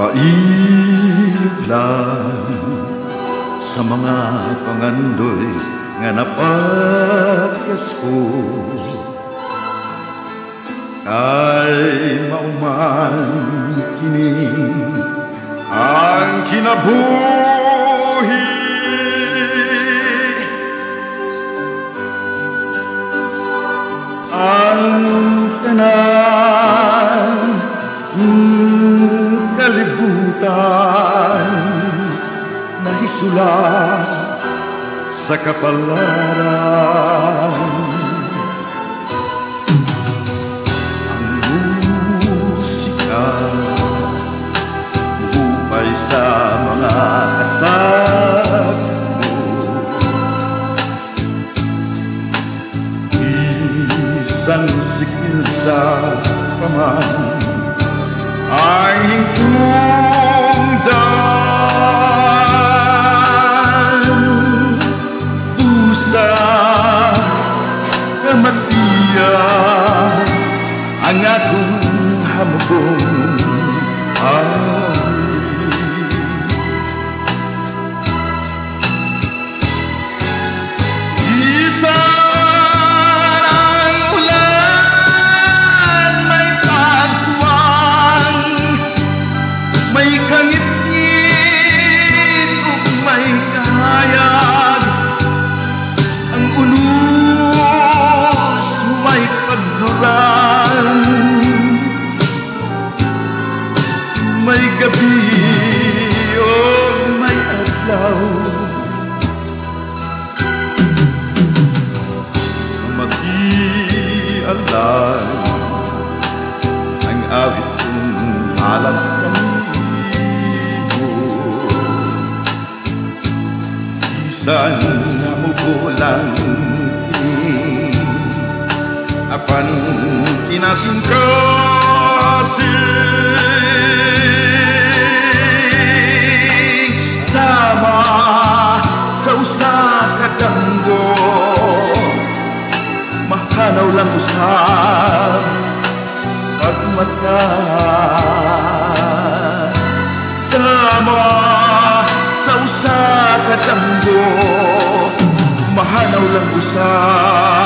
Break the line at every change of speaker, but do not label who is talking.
Paiglan sa mga pangandoy nga napakyas ko. Kay mauman kini ang kinabuhi. Ang tanan mm, kalibutan Nahisula sa kapalaran. Musika Buhay sa mga kasag Isang sikil sa paman Ay hintungdan Ang akong hamugong ay Isan ang ulan, may pagtuwang, adlaw. Mag-ialay ang awit kong kanibo Isan na mubulang kini Apan kinasingkasing Mahanaw lang usap Pagmata Sama sa usa ka danggo Mahanaw lang usap